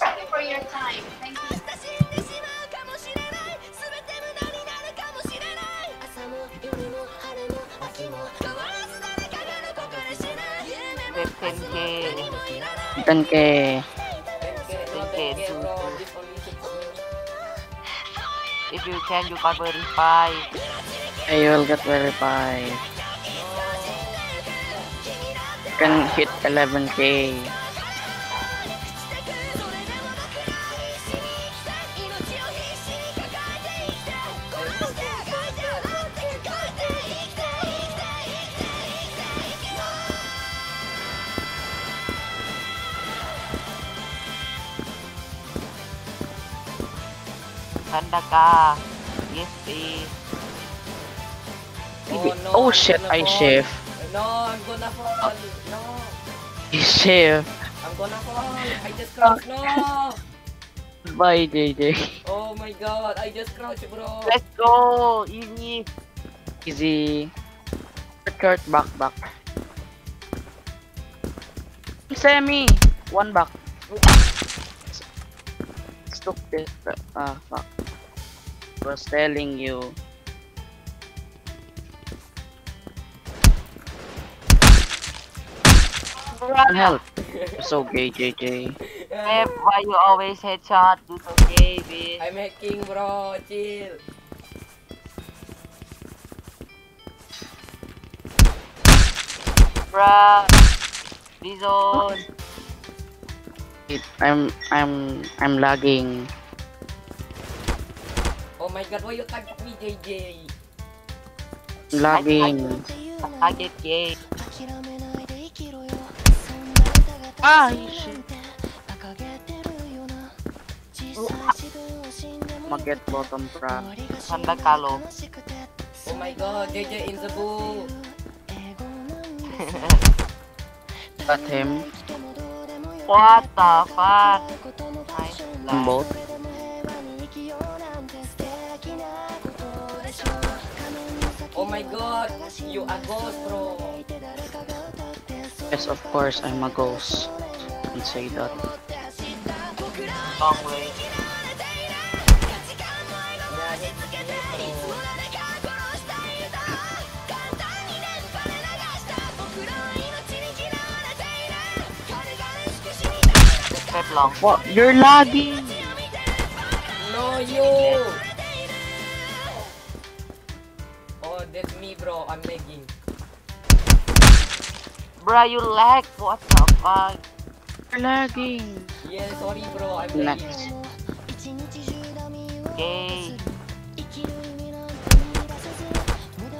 Thank you for your time. Thank you. Web 10k. 10k. 10k. If you can, you can verify. I will get verified. Can hit 11k. Handa ka. Yes. Oh, no, oh shit, I shift. No, I'm gonna fall. No, I shift. I'm gonna fall. I just crouched. No. Bye, JJ. Oh my god, I just crouched, bro. Let's go. Easy. Easy. Kurt, back, back. Semi! One back. Stupid. Ah, fuck. Was telling you. One help. It's okay, JJ. Web, why you always headshot? It's okay, bitch. I'm hacking, bro. Chill. Bruh. Reason. I'm, I'm, I'm lagging. Oh my god, why you tag me, JJ? Lagging. Target game. Ah, shit. Mag-get bottom trap. Handa ka, lo. Oh my god, JJ in the boo. Got him. What the fuck? Nice. On both. Oh my god, you a ghost, bro. Yes, of course, I'm a ghost. Don't say that. Long way. Yeah, hit me, bro. Step long. What? You're lagging! No, you. Oh, that's me, bro. I'm lagging. Bruh, you lag. What the fuck? You're lagging! Yeah, sorry, bro. I'm lagging. Okay.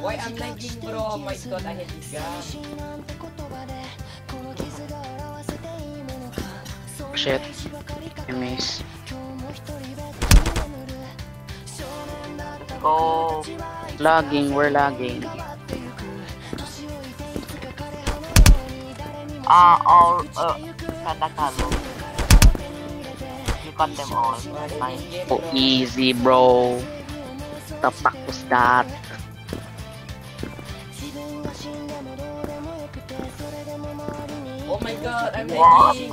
Why I'm lagging, bro? Oh my god, I hate this guy. Shit. I miss. Go. Lagging, we're lagging. Ah, all. Uh, handa ka, lo. You got them all. Nice. Oh, easy, bro. The fuck was that? Oh my god, I'm What? lagging.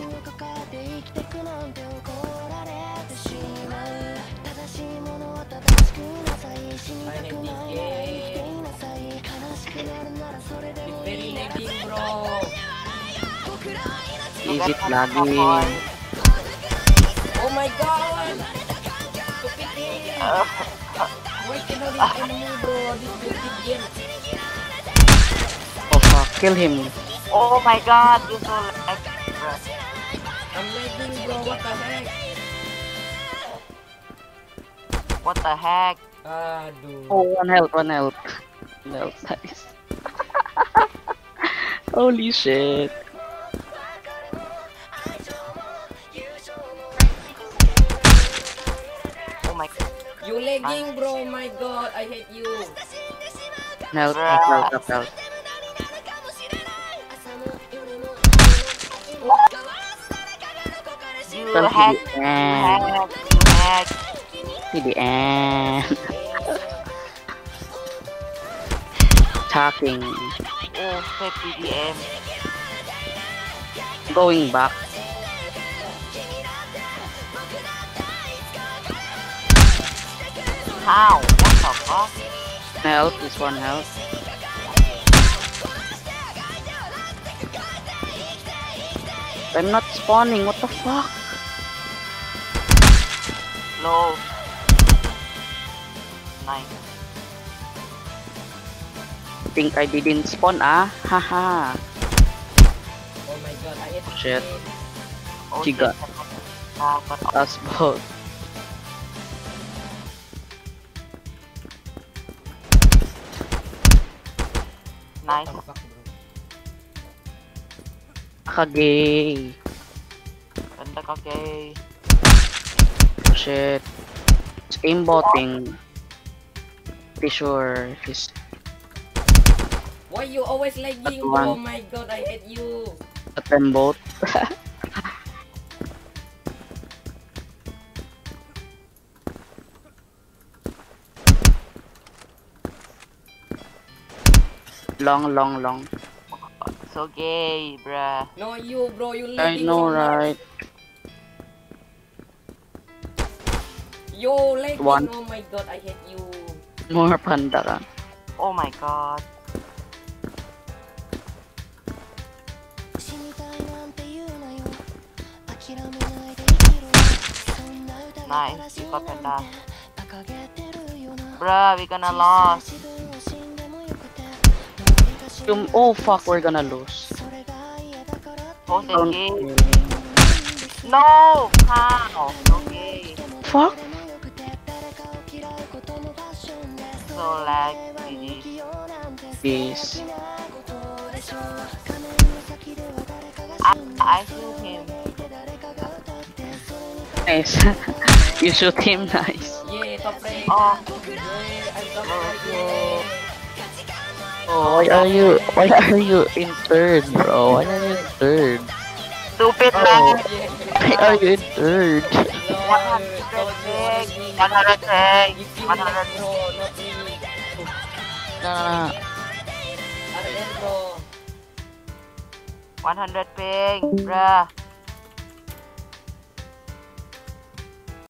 I hate this game. It's very lagging, bro. Easy lagging. Oh my god! Stupid game! Why cannot hit enemy, bro? This stupid game. Oh fuck, kill him. Oh my god, you so lag. I'm lagging, bro. What the heck? What the heck? Ah, Aduh. Oh, one health, one health. One health, nice. Holy shit. You lagging, bro. My god, I hate you. Health, health, health, health. You Come hack. to You the end. hack. You hack. To the end. Attacking. Oh, 50 DM. Going back. How? What the fuck? Health is one health. I'm not spawning, what the fuck? Low. Nice. Think I didn't spawn ah? Haha. Oh my god, I hate Shit. Oh, Chiga. shit. Ah. Us both. Nice. What the fuck, bro? Kagay. Ganda ka, Kay. Shit. It's aimbotting. Pretty sure he's Why you always lagging, At bro? Oh one. my god, I hate you. at them long, long, long. So gay, bruh. No, you, bro, you lagging I know, right? Yo, lagging, One. oh my god, I hate you. More panda ka. Oh my god. Nice, you got panda. Bruh, we gonna lose. Oh fuck, we're gonna lose. Oh. No! How? Okay. Fuck! So like this. I, I shoot him. Nice. you shoot him nice. Yeah, top lane. Oh. Yeah, Oh, why are you, why are you in third, bro? Why are you in third? stupid Oh. man. Why are you in third? 100 ping. 100 ping. 100 bro, not me. Nah, RL, bro. 100 ping, bruh.